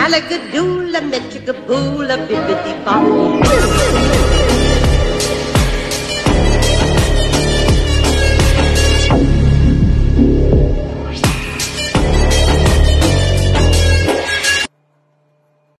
Malagadoola, Metricaboola, bibbidi-bobbidi.